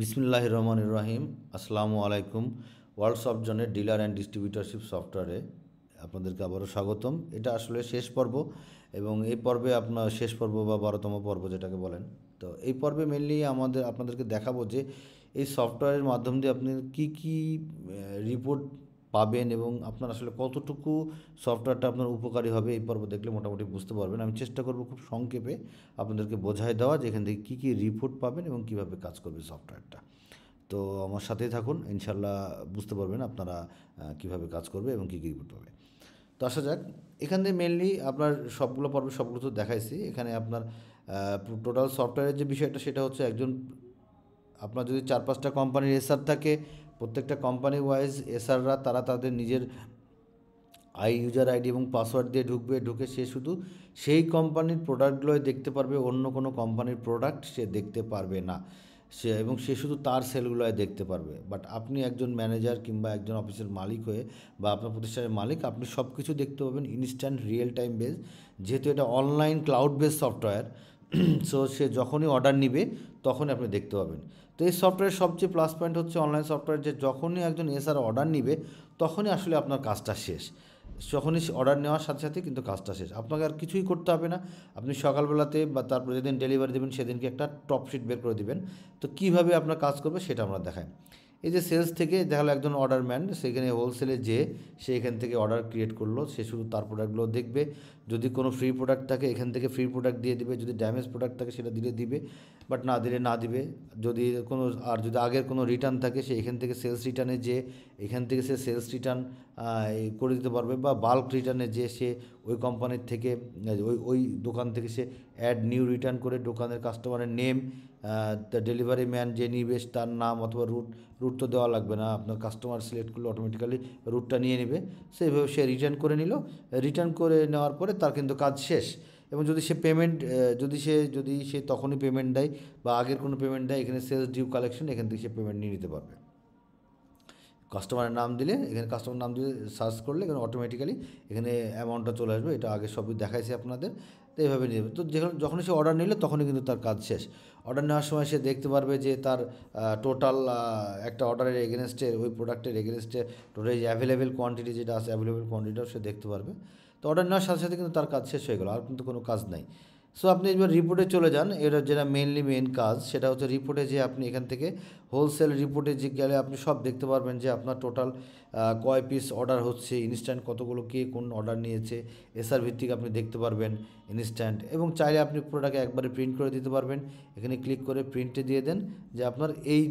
বিসমিল্লাহ রহমান রহিম। আসসালামু আলাইকুম। ওয়ার্ল্ড সফটজনের ডিলার অ্যান্ড ডিস্ট্রিবিউটারশিপ সফটওয়্যারে আপনাদেরকে আবারও স্বাগতম। এটা আসলে শেষ পর্ব এবং এই পর্বে আপনার শেষ পর্ব বা বারোতম পর্ব যেটাকে বলেন। তো এই পর্বে মেনলি আমাদের, আপনাদেরকে দেখাবো যে এই সফটওয়্যারের মাধ্যম দিয়ে আপনি কি কি রিপোর্ট পাবেন এবং আপনার আসলে কতটুকু সফটওয়্যারটা আপনার উপকারী হবে এই পর্ব দেখলে মোটামুটি বুঝতে পারবেন। আমি চেষ্টা করব খুব সংক্ষেপে আপনাদেরকে বোঝায় দেওয়া যে এখান থেকে কী কী রিপোর্ট পাবেন এবং কীভাবে কাজ করবে সফটওয়্যারটা। তো আমার সাথেই থাকুন ইনশাল্লাহ বুঝতে পারবেন আপনারা কীভাবে কাজ করবে এবং কী কী রিপোর্ট পাবে। তো আসা যাক, এখানে মেনলি আপনার সবগুলো পর্বে সবগুলো তো দেখাইছি। এখানে আপনার টোটাল সফটওয়্যারের যে বিষয়টা সেটা হচ্ছে একজন, আপনার যদি চার পাঁচটা কোম্পানির এসআর থাকে প্রত্যেকটা কোম্পানি ওয়াইজ এসআররা তারা তাদের নিজের আই ইউজার আইডি এবং পাসওয়ার্ড দিয়ে ঢুকবে, ঢুকে সে শুধু সেই কোম্পানির প্রোডাক্টগুলোই দেখতে পারবে, অন্য কোনো কোম্পানির প্রোডাক্ট সে দেখতে পারবে না। সে এবং সে শুধু তার সেলগুলোয় দেখতে পারবে। বাট আপনি একজন ম্যানেজার কিংবা একজন অফিসের মালিক হয়ে বা আপনার প্রতিষ্ঠানের মালিক, আপনি সব কিছু দেখতে পাবেন ইনস্ট্যান্ট রিয়েল টাইম বেস যেহেতু এটা online cloud base software so সে যখনই অর্ডার নিবে তখনই আপনি দেখতে পাবেন। তো এই সফটওয়্যারের সবচেয়ে প্লাস পয়েন্ট হচ্ছে অনলাইন সফটওয়্যার যে যখনই একজন এসআর অর্ডার নিবে, তখনই আসলে আপনার কাজটা শেষ। যখনই অর্ডার নেওয়ার সাথে সাথে কিন্তু কাজটা শেষ। আপনাকে আর কিছুই করতে হবে না। আপনি সকালবেলাতে বা তারপর যেদিন ডেলিভারি দেবেন, সেদিনকে একটা টপ শিট বের করে দিবেন। তো কীভাবে আপনার কাজ করবে সেটা আমরা দেখাই। এই যে সেলস থেকে দেখাল একজন অর্ডার ম্যান সেখানে হোলসেলে যে সে এখান থেকে অর্ডার ক্রিয়েট করল, সে শুধু তার প্রোডাক্টগুলো দেখবে। যদি কোনো ফ্রি প্রোডাক্ট থাকে, এখান থেকে ফ্রি প্রোডাক্ট দিয়ে দিবে, যদি ড্যামেজ প্রোডাক্ট থাকে, সেটা দিলে দিবে বাট না দিলে না দিবে। যদি কোনো, আর যদি আগের কোনো রিটার্ন থাকে, সে এখান থেকে সেলস রিটার্নে যে এখান থেকে সে সেলস রিটার্ন করে দিতে পারবে, বা বাল্ক রিটার্নে যে সে ওই কোম্পানির থেকে, ওই ওই দোকান থেকে সে অ্যাড নিউ রিটার্ন করে দোকানের কাস্টমারের নেম ডেলিভারি ম্যান যে নিবে, তার নাম অথবা রুট রুট তো দেওয়া লাগবে না। আপনার কাস্টমার সিলেক্ট করলে অটোমেটিক্যালি রুটটা নিয়ে নেবে। সেইভাবে সে রিটার্ন করে নিল। রিটার্ন করে নেওয়ার পরে তার কিন্তু কাজ শেষ। এবং যদি সে পেমেন্ট যদি সে যদি সে তখনই পেমেন্ট দেয় বা আগের কোনো পেমেন্ট দেয়, এখানে সেলস ডিউ কালেকশন এখান থেকে সে পেমেন্ট নিয়ে নিতে পারবে। কাস্টমারের নাম দিলে, এখানে কাস্টমার নাম দিয়ে সার্চ করলে, এখানে অটোমেটিক্যালি এখানে অ্যামাউন্টটা চলে আসবে। এটা আগে সবই দেখাইছে আপনাদের, তো এইভাবে নিয়ে তো যেখানে, যখনই সে অর্ডার নিলে, তখনই কিন্তু তার কাজ শেষ। অর্ডার নেওয়ার সময় সে দেখতে পারবে যে তার টোটাল একটা অর্ডারের এগেনস্টে ওই প্রোডাক্টের এগেনস্টে টোটাল যে অ্যাভেলেবেল কোয়ান্টিটি যেটা আছে অ্যাভেলেবেল কোয়ান্টিটিটাও সে দেখতে পারবে। তো অর্ডার নেওয়ার সাথে সাথে কিন্তু তার কাজ শেষ হয়ে গেলো, আর কিন্তু কোনো কাজ নাই। সো আপনি এবার রিপোর্টে চলে যান, এটা যেটা মেনলি মেন কাজ, সেটা হচ্ছে রিপোর্টে যে আপনি এখান থেকে হোলসেল রিপোর্টে যে গেলে আপনি সব দেখতে পারবেন যে আপনার টোটাল কয় পিস অর্ডার হচ্ছে ইনস্ট্যান্ট কতগুলো কে কোন অর্ডার নিয়েছে এসআর ভিত্তিক আপনি দেখতে পারবেন ইনস্ট্যান্ট এবং চাইলে আপনি পুরোটাকে একবারে প্রিন্ট করে দিতে পারবেন। এখানে ক্লিক করে প্রিন্টে দিয়ে দেন যে আপনার এই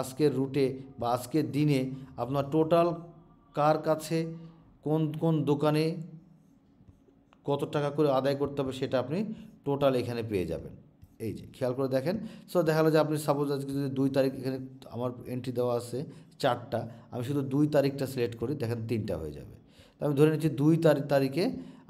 আজকের রুটে বা আজকের দিনে আপনার টোটাল কার কাছে, কোন কোন দোকানে কত টাকা করে আদায় করতে হবে সেটা আপনি টোটাল এখানে পেয়ে যাবেন। এই যে, খেয়াল করে দেখেন। সো দেখা যে আপনি সাপোজ আজকে যদি দুই তারিখ এখানে আমার এন্ট্রি দেওয়া আছে চারটা, আমি শুধু দুই তারিখটা সিলেক্ট করি, দেখেন তিনটা হয়ে যাবে। আমি ধরে নিচ্ছি দুই তারিখ তারিখে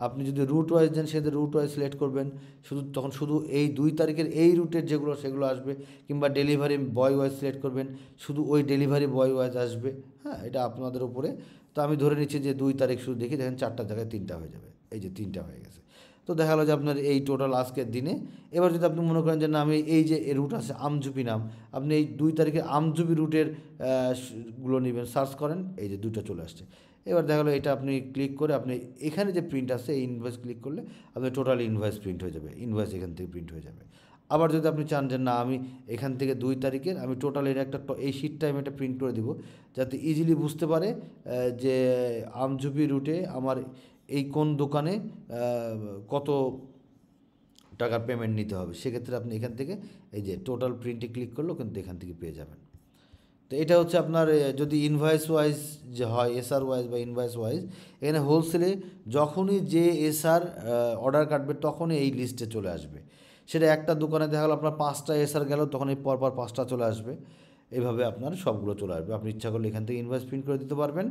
আপনি যদি রুট ওয়াইজ দেন সেটা রুট ওয়াইজ সিলেক্ট করবেন, শুধু তখন শুধু এই দুই তারিখের এই রুটের যেগুলো, সেগুলো আসবে, কিংবা ডেলিভারি বয় ওয়াইজ সিলেক্ট করবেন, শুধু ওই ডেলিভারি বয় ওয়াইজ আসবে হ্যাঁ এটা আপনাদের উপরে। তো আমি ধরে নিচ্ছি যে দুই তারিখ শুধু দেখি, দেখেন চারটা জায়গায় তিনটা হয়ে যাবে। এই যে তিনটা হয়ে গেছে। তো দেখা গেলো যে আপনার এই টোটাল আজকের দিনে, এবার যদি আপনি মনে করেন যে না, আমি এই যে রুট আছে আমজুপি নাম, আপনি এই দুই তারিখে আমজুপি রুটেরগুলো নেবেন সার্চ করেন, এই যে দুইটা চলে আসছে। এবার দেখা গেলো এটা আপনি ক্লিক করে আপনি এখানে যে প্রিন্ট আছে, এই ইনভয়েস ক্লিক করলে আপনি টোটাল ইনভয়েস প্রিন্ট হয়ে যাবে ইনভয়েস এখান থেকে প্রিন্ট হয়ে যাবে। আবার যদি আপনি চান যে না, আমি এখান থেকে দুই তারিখের, আমি টোটাল এর একটা এই শিটটা আমি একটা প্রিন্ট করে দিব, যাতে ইজিলি বুঝতে পারে যে আমজুপি রুটে আমার এই কোন দোকানে কত টাকার পেমেন্ট নিতে হবে? সেক্ষেত্রে আপনি এখান থেকে এই যে টোটাল প্রিন্টে ক্লিক করলেও কিন্তু এখান থেকে পেয়ে যাবেন। তো এটা হচ্ছে আপনার যদি ইনভয়েস ওয়াইজ যে হয় এসআর ওয়াইজ বা ইনভয়েস ওয়াইজ এখানে হোলসেলে যখনই যে এসআর অর্ডার কাটবে তখনই এই লিস্টে চলে আসবে। সেটা একটা দোকানে দেখা গেলো আপনার পাঁচটা এসআর গেল, তখন এই পরপর পাঁচটা চলে আসবে। এইভাবে আপনার সবগুলো চলে আসবে। আপনি ইচ্ছা করলে এখান থেকে ইনভয়েস প্রিন্ট করে দিতে পারবেন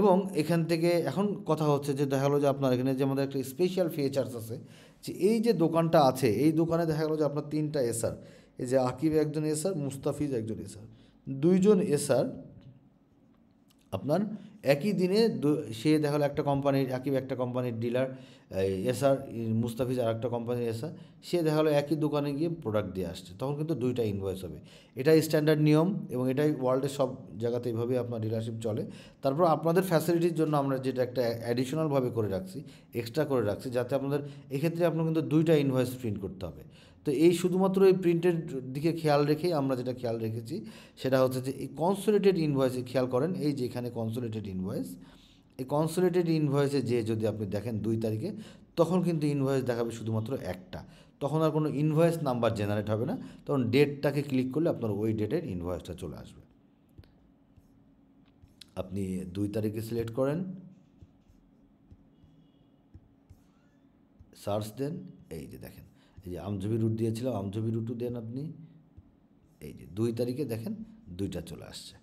এবং এখান থেকে এখন কথা হচ্ছে যে দেখা গেলো যে আপনার এখানে যে আমাদের একটা স্পেশাল ফিচার্স আছে, যে এই যে দোকানটা আছে, এই দোকানে দেখা গেলো যে আপনার তিনটা এসার এই যে আকিব একজন এসার মুস্তাফিজ একজন এসার দুইজন এসার আপনার একই দিনে সে দেখা গেলো একটা কোম্পানির একই একটা কোম্পানির ডিলার এসআর মুস্তাফিজ আর একটা কোম্পানির এসআর সে দেখা গেলো একই দোকানে গিয়ে প্রোডাক্ট দিয়ে আসছে। তখন কিন্তু দুইটা ইনভয়েস হবে। এটাই স্ট্যান্ডার্ড নিয়ম এবং এটাই ওয়ার্ল্ডের সব জায়গাতে এইভাবেই আপনার ডিলারশিপ চলে। তারপর আপনাদের ফ্যাসিলিটির জন্য আমরা যেটা একটা অ্যাডিশনালভাবে করে রাখছি এক্সট্রা করে রাখছি, যাতে আপনাদের, এক্ষেত্রে আপনার কিন্তু দুইটা ইনভয়েস প্রিন্ট করতে হবে। তো এই শুধুমাত্র এই প্রিন্টের দিকে খেয়াল রেখেই আমরা যেটা খেয়াল রেখেছি, সেটা হচ্ছে যে এই কনসোলেটেড ইনভয়েসে খেয়াল করেন, এই যে এখানে কনসোলেটেড ইনভয়েস এই কনসোলেটেড ইনভয়েসে যে যদি আপনি দেখেন দুই তারিখে, তখন কিন্তু ইনভয়েস দেখাবে শুধুমাত্র একটা। তখন আর কোনো ইনভয়েস নাম্বার জেনারেট হবে না, তখন ডেটটাকে ক্লিক করলে আপনার ওই ডেটের ইনভয়েসটা চলে আসবে। আপনি দুই তারিখে সিলেক্ট করেন সার্চ দেন, এই যে দেখেন। এই যে আমজবি রুট দিয়েছিলাম আমজবি রুটও দেন আপনি। এই যে দুই তারিখে দেখেন দুইটা চলে আসছে।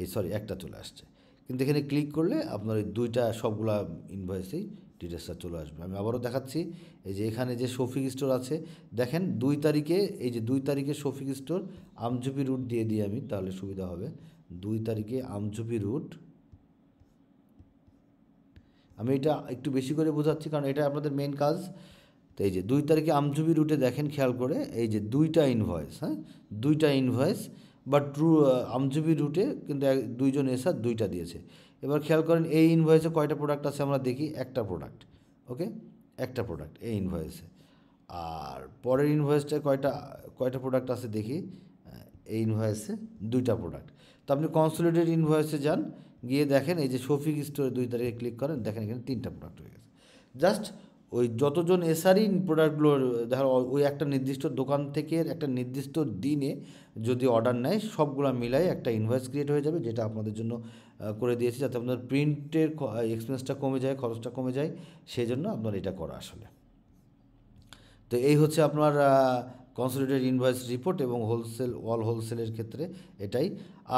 এই সরি একটা চলে আসছে। কিন্তু এখানে ক্লিক করলে আপনার ওই দুইটা সবগুলা ইনভয়েসেই ডিটেলসটা চলে আসবে। আমি আবারও দেখাচ্ছি, এই যে এখানে যে শফিক স্টোর আছে, দেখেন দুই তারিখে, এই যে দুই তারিখে শফিক স্টোর আমজুপি রুট দিয়ে দিই আমি, তাহলে সুবিধা হবে। দুই তারিখে আমজুপি রুট। আমি এটা একটু বেশি করে বোঝাচ্ছি, কারণ এটা আপনাদের মেন কাজ। তো এই যে দুই তারিখে আমজুবি রুটে দেখেন খেয়াল করে, এই যে দুইটা ইনভয়েস হ্যাঁ? দুইটা ইনভয়েস বা ট্রু আমজুবি রুটে কিন্তু দুইজন এসার দুইটা দিয়েছে। এবার খেয়াল করেন, এই ইনভয়েসে কয়টা প্রোডাক্ট আছে আমরা দেখি, একটা প্রোডাক্ট ওকে একটা প্রোডাক্ট এই ইনভয়েসে আর পরের ইনভয়েসটা কয়টা কয়টা প্রোডাক্ট আছে দেখি এই ইনভয়েসে দুইটা প্রোডাক্ট তো আপনি কনসোলিডেড ইনভয়েসে যান, গিয়ে দেখেন, এই যে শফিক স্টোরে দুই তারিখে ক্লিক করেন, দেখেন এখানে তিনটা প্রোডাক্ট হয়ে গেছে। জাস্ট ওই যতজন এসআরই প্রোডাক্টগুলোর ধরো ওই একটা নির্দিষ্ট দোকান থেকে একটা নির্দিষ্ট দিনে যদি অর্ডার নেয়, সবগুলো মিলাই একটা ইনভয়েস ক্রিয়েট হয়ে যাবে, যেটা আপনাদের জন্য করে দিয়েছি, যাতে আপনার প্রিন্টের এক্সপেন্সটা কমে যায়, খরচটা কমে যায় সেই জন্য আপনার এটা করা আসলে। তো এই হচ্ছে আপনার কনসোলিডেড ইনভয়েস রিপোর্ট এবং হোলসেল অল হোলসেলের ক্ষেত্রে এটাই।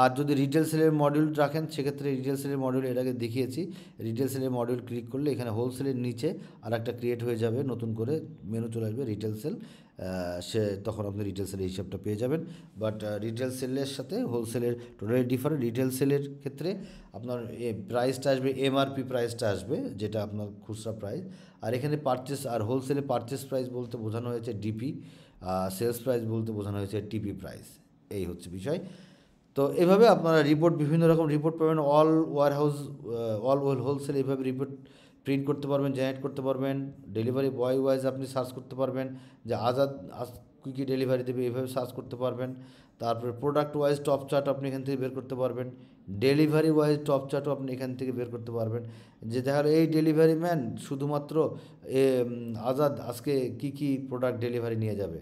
আর যদি রিটেল সেলের মডিউল রাখেন, সেক্ষেত্রে রিটেল সেলের মডিউল আগে দেখিয়েছি। রিটেল সেলের মডিউল ক্লিক করলে এখানে হোলসেলের নিচে আর একটা ক্রিয়েট হয়ে যাবে, নতুন করে মেনু চলে আসবে রিটেল সেল সে তখন আপনি রিটেল সেলের হিসাবটা পেয়ে যাবেন। বাট রিটেল সেলের সাথে হোলসেলের টোটালি ডিফারেন্ট রিটেল সেলের ক্ষেত্রে আপনার এ প্রাইসটা আসবে এমআরপি প্রাইসটা আসবে, যেটা আপনার খুচরা প্রাইস আর এখানে পারচেস আর হোলসেলে পারচেস প্রাইস বলতে বোঝানো হয়েছে ডিপি সেলস প্রাইস বলতে বোঝানো হয়েছে টিপি প্রাইস এই হচ্ছে বিষয়। তো এভাবে আপনারা রিপোর্ট বিভিন্ন রকম রিপোর্ট পাবেন। All warehouse all well wholesale এইভাবে রিপোর্ট প্রিন্ট করতে পারবেন জেনারেট করতে পারবেন। ডেলিভারি বয় ওয়াইজ আপনি সার্চ করতে পারবেন। যে আজাদ আজ কী কী ডেলিভারি দেবে, এইভাবে সার্চ করতে পারবেন। তারপরে প্রোডাক্ট ওয়াইজ টপ চার্ট আপনি এখান থেকে বের করতে পারবেন। ডেলিভারি ওয়াইজ টপ চার্টও আপনি এখান থেকে বের করতে পারবেন। যে দেখা এই ডেলিভারি ম্যান শুধুমাত্র আজাদ আজকে কি কি প্রোডাক্ট ডেলিভারি নিয়ে যাবে?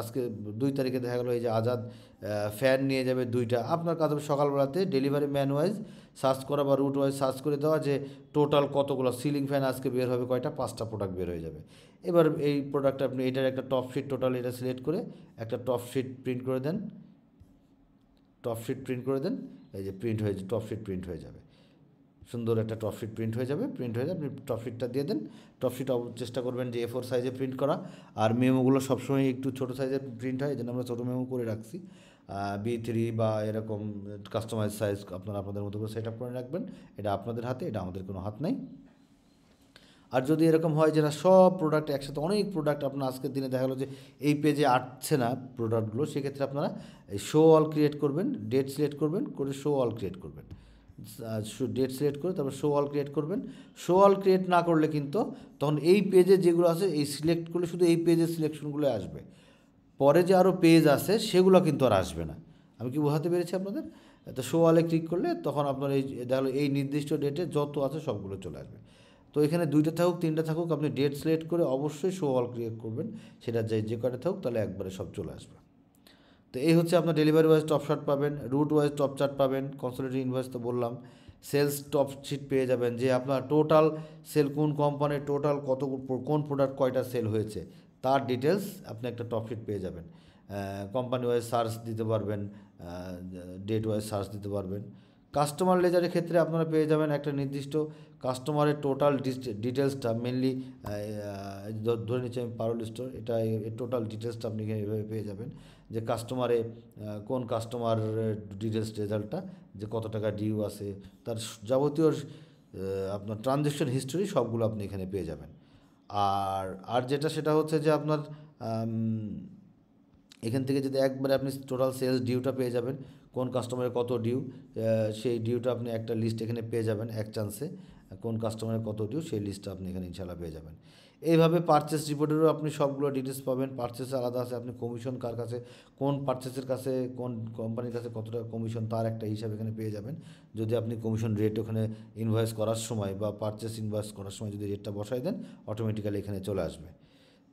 আজকে দুই তারিখে দেখা গেলো এই যে আজাদ ফ্যান নিয়ে যাবে দুইটা। আপনার কাজ হবে সকালবেলাতে ডেলিভারি ম্যান ওয়াইজ সার্চ করা বা রুট ওয়াইজ সার্চ করে দেওয়া যে টোটাল কতগুলো সিলিং ফ্যান আজকে বের হবে, কয়টা, পাঁচটা প্রোডাক্ট বের হয়ে যাবে। এবার এই প্রোডাক্ট আপনি, এটার একটা টপ শিট টোটাল এটা সিলেক্ট করে একটা টপ শিট প্রিন্ট করে দেন। টপ শিট প্রিন্ট করে দেন, এই যে প্রিন্ট হয়ে টপ শিট প্রিন্ট হয়ে যাবে। সুন্দর একটা টপ শিট প্রিন্ট হয়ে যাবে। প্রিন্ট হয়ে যাবে, আপনি টপ দিয়ে দেন। টপ শিট চেষ্টা করবেন যে এ ফোর সাইজে প্রিন্ট করা। আর মেমোগুলো সবসময় একটু ছোটো সাইজের প্রিন্ট হয় এই আমরা ছোটো মেমো করে রাখছি। বি থ্রি বা এরকম কাস্টমাইজ সাইজ আপনারা আপনাদের মতো করে সেট আপ করে রাখবেন। এটা আপনাদের হাতে, এটা আমাদের কোনো হাত নাই। আর যদি এরকম হয় যেটা সব প্রোডাক্ট একসাথে, অনেক প্রোডাক্ট আপনার আজকের দিনে দেখা গেলো যে এই পেজে আসছে না প্রোডাক্টগুলো সেক্ষেত্রে আপনারা শো অল ক্রিয়েট করবেন ডেট সিলেক্ট করবেন, করে শো অল ক্রিয়েট করবেন। ডেট সিলেক্ট করে তারপর শো অল ক্রিয়েট করবেন। শো অল ক্রিয়েট না করলে কিন্তু তখন এই পেজে যেগুলো আছে, এই সিলেক্ট করলে শুধু এই পেজের সিলেকশনগুলো আসবে। পরে যে আরও পেজ আছে, সেগুলো কিন্তু আর আসবে না। আমি কি বোঝাতে পেরেছি আপনাদের? তো শো অলে ক্লিক করলে তখন আপনার এই দেখল এই নির্দিষ্ট ডেটে যত আছে সবগুলো চলে আসবে। তো এখানে দুইটা থাকুক, তিনটা থাকুক, আপনি ডেট সিলেক্ট করে অবশ্যই শো অল ক্রিয়েট করবেন। সেটা যে যে কয়টা থাকুক, তাহলে একবারে সব চলে আসবে। তো এই হচ্ছে আপনার ডেলিভারি ওয়াইজ টপ শার্ট পাবেন রুট ওয়াইজ টপ চার্ট পাবেন কনসোলিডেড ইনভয়েস তো বললাম। সেলস টপ শিট পেয়ে যাবেন যে আপনার টোটাল সেল কোন কোম্পানির টোটাল কত কোন প্রোডাক্ট কয়টা সেল হয়েছে, তার ডিটেলস আপনি একটা টপ শিট পেয়ে যাবেন। কোম্পানি ওয়াইজ সার্চ দিতে পারবেন ডেট ওয়াইজ সার্চ দিতে পারবেন। কাস্টমার লেজারের ক্ষেত্রে আপনারা পেয়ে যাবেন একটা নির্দিষ্ট কাস্টমারের টোটাল ডিটেলসটা মেনলি ধরে নিচ্ছি আমি পারল স্টোর এটা টোটাল ডিটেলসটা আপনি এভাবে পেয়ে যাবেন। যে কাস্টমারে কোন কাস্টমার ডিটেলস রেজাল্টটা যে কত টাকা ডিউ আছে, তার যাবতীয় আপনার ট্রানজ্যাকশন হিস্টোরি সবগুলো আপনি এখানে পেয়ে যাবেন। আর আর যেটা সেটা হচ্ছে যে আপনার এখান থেকে যদি একবারে আপনি টোটাল সেলস ডিউটা পেয়ে যাবেন, কোন কাস্টমারের কত ডিউ সেই ডিউটা আপনি একটা লিস্ট এখানে পেয়ে যাবেন, এক চান্সে কোন কাস্টমারের কত ডিউ সেই লিস্টটা আপনি এখানে ইনশাল্লাহ পেয়ে যাবেন। এইভাবে পারচেস রিপোর্টেরও আপনি সবগুলো ডিটেলস পাবেন। পারচেস আলাদা আছে, আপনি কমিশন কার কাছে, কোন পারচেসের কাছে, কোন কোম্পানির কাছে কত টাকা কমিশন তার একটা হিসাব এখানে পেয়ে যাবেন। যদি আপনি কমিশন রেট ওখানে ইনভয়েস করার সময় বা পারচেস ইনভয়েস করার সময় যদি রেটটা বসাই দেন অটোমেটিক্যালি এখানে চলে আসবে।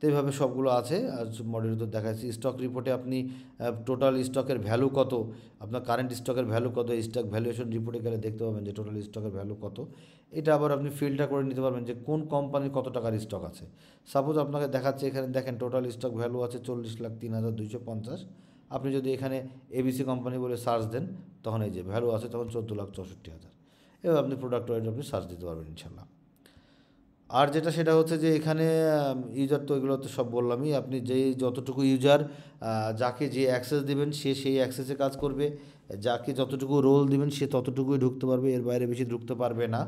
তো এইভাবে সবগুলো আছে। আর মডেল তো দেখাচ্ছি। স্টক রিপোর্টে আপনি টোটাল স্টকের ভ্যালু কত? আপনার কারেন্ট স্টকের ভ্যালু কত? স্টক ভ্যালুয়েশন রিপোর্টে গেলে দেখতে পাবেন যে টোটাল স্টকের ভ্যালু কত। এটা আবার আপনি ফিল্টার করে নিতে পারবেন যে কোন কোম্পানির কত টাকার স্টক আছে। সাপোজ আপনাকে দেখাচ্ছে এখানে, দেখেন টোটাল স্টক ভ্যালু আছে চল্লিশ লাখ তিন হাজার দুইশো পঞ্চাশ। আপনি যদি এখানে এবিসি কোম্পানি বলে সার্চ দেন, তখন এই যে ভ্যালু আছে তখন চোদ্দ লাখ চৌষট্টি হাজার। এবার আপনি প্রোডাক্ট ওয়াইজ আপনি সার্চ দিতে পারবেন ইনশাল্লাহ। আর যেটা সেটা হচ্ছে যে এখানে ইউজার তো এগুলো তো সব বললামই, আপনি যেই যতটুকু ইউজার যাকে যে অ্যাক্সেস দেবেন, সে সেই অ্যাক্সেসে কাজ করবে। যাকে যতটুকু রোল দিবেন, সে ততটুকুই ঢুকতে পারবে, এর বাইরে বেশি ঢুকতে পারবে না।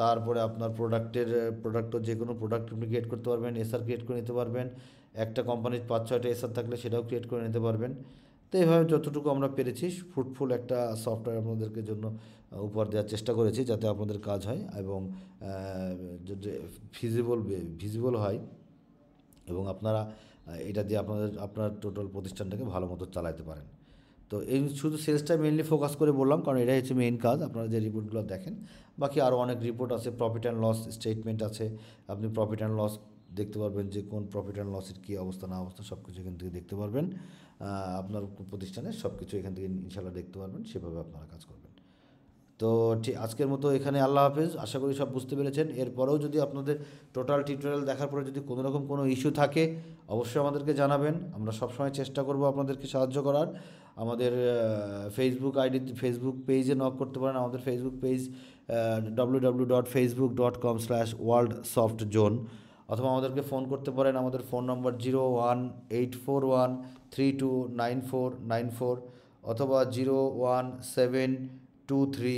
তারপরে আপনার প্রোডাক্টের প্রোডাক্ট যে কোনো প্রোডাক্ট আপনি ক্রিয়েট করতে পারবেন এসআর ক্রিয়েট করে নিতে পারবেন। একটা কোম্পানির পাঁচ ছয়টা এসআর থাকলে সেটাও ক্রিয়েট করে নিতে পারবেন। তো এইভাবে যতটুকু আমরা পেরেছি ফ্রুটফুল একটা সফটওয়্যার আপনাদেরকে জন্য উপহার দেওয়ার চেষ্টা করেছি যাতে আপনাদের কাজ হয় এবং ফিজিবল ভিজিবল হয় এবং আপনারা এটা দিয়ে আপনাদের, আপনার টোটাল প্রতিষ্ঠানটাকে ভালো মতো চালাতে পারেন। তো এই শুধু সেলসটা মেনলি ফোকাস করে বললাম, কারণ এটাই হচ্ছে মেইন কাজ, আপনারা যে রিপোর্টগুলো দেখেন, বাকি আরও অনেক রিপোর্ট আছে প্রফিট অ্যান্ড লস স্টেটমেন্ট আছে, আপনি প্রফিট অ্যান্ড লস দেখতে পারবেন যে কোন প্রফিট অ্যান্ড লসের কী অবস্থা, না অবস্থা সব কিছু এখান থেকে দেখতে পারবেন। আপনার প্রতিষ্ঠানের সব কিছু এখান থেকে ইনশাল্লাহ দেখতে পারবেন, সেভাবে আপনারা কাজ করবেন। তো ঠিক আজকের মতো এখানে আল্লাহ হাফেজ, আশা করি সব বুঝতে পেরেছেন। এরপরেও যদি আপনাদের টোটাল টিউটোরিয়াল দেখার পরে যদি কোনো রকম কোনো ইস্যু থাকে, অবশ্যই আমাদেরকে জানাবেন। আমরা সবসময় চেষ্টা করব আপনাদেরকে সাহায্য করার। আমাদের ফেসবুক আইডি ফেসবুক পেজে নক করতে পারেন। আমাদের Facebook page W W dot Facebook dot com slash world soft zone অথবা আমাদেরকে ফোন করতে পারেন। আমাদের phone number zero one eight four one three two nine four nine four অথবা zero one seven two three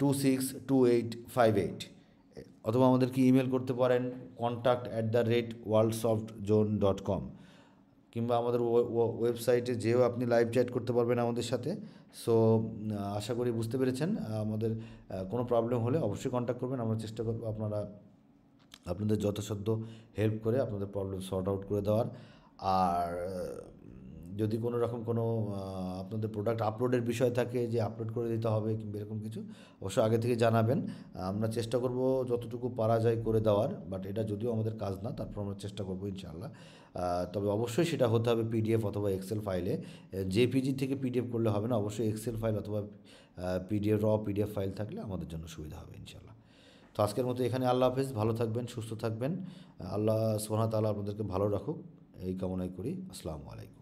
two six two eight five eight. অথবা আমাদেরকে email করতে পারেন contact at the rate world soft zone dot com. কিংবা আমাদের ওয়েবসাইটে যেও আপনি লাইভ চ্যাট করতে পারবেন আমাদের সাথে। সো আশা করি বুঝতে পেরেছেন। আমাদের কোনো প্রবলেম হলে অবশ্যই কন্ট্যাক্ট করবেন। আমরা চেষ্টা করব আপনারা, আপনাদের যথাসাধ্য হেল্প করে আপনাদের প্রবলেম সর্ট আউট করে দেওয়ার। আর যদি কোনো রকম কোনো আপনাদের প্রোডাক্ট আপলোডের বিষয় থাকে যে আপলোড করে দিতে হবে কিংবা এরকম কিছু, অবশ্যই আগে থেকে জানাবেন। আমরা চেষ্টা করব যতটুকু পারা যায় করে দেওয়ার বাট এটা যদিও আমাদের কাজ না, তারপর আমরা চেষ্টা করব ইনশাআল্লাহ। তবে অবশ্যই সেটা হতে হবে পিডিএফ অথবা এক্সেল ফাইলে জেপিজি থেকে পিডিএফ করলে হবে না, অবশ্যই এক্সেল ফাইল অথবা পিডিএফ র পিডিএফ ফাইল থাকলে আমাদের জন্য সুবিধা হবে ইনশাআল্লাহ। তো আজকের মতো এখানে আল্লাহ হাফেজ, ভালো থাকবেন, সুস্থ থাকবেন। আল্লাহ সোহানা তাআলা আপনাদেরকে ভালো রাখুক, এই কামনাই করি। আসসালামু আলাইকুম।